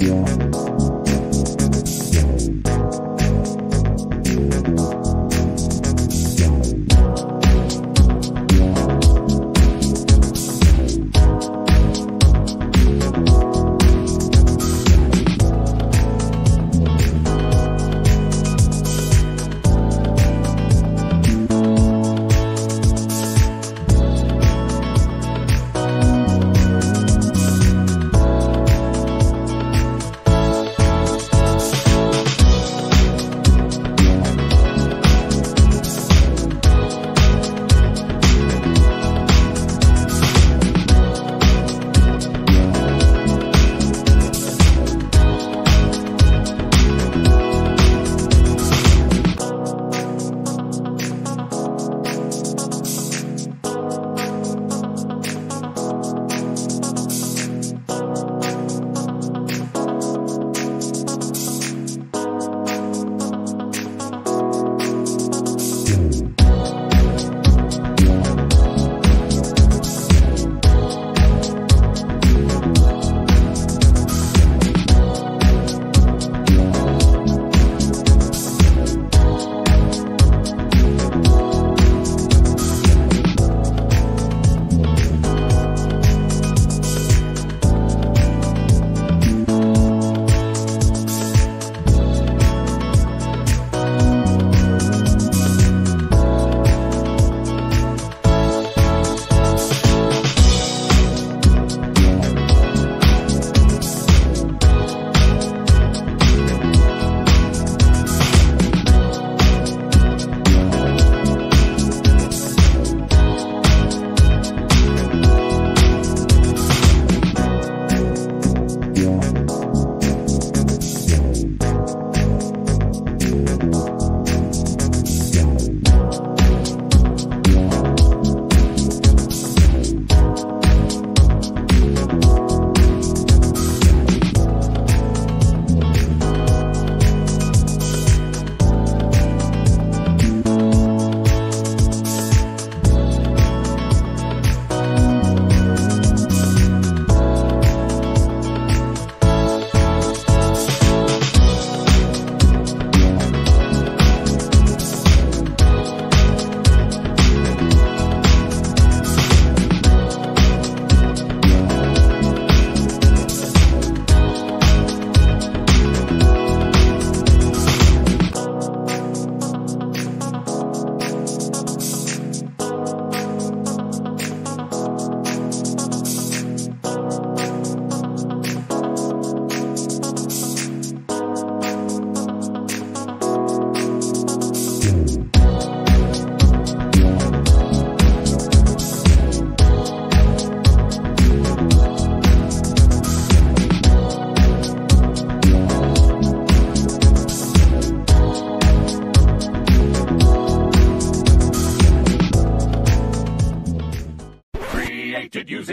Yeah.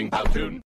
Powtoon.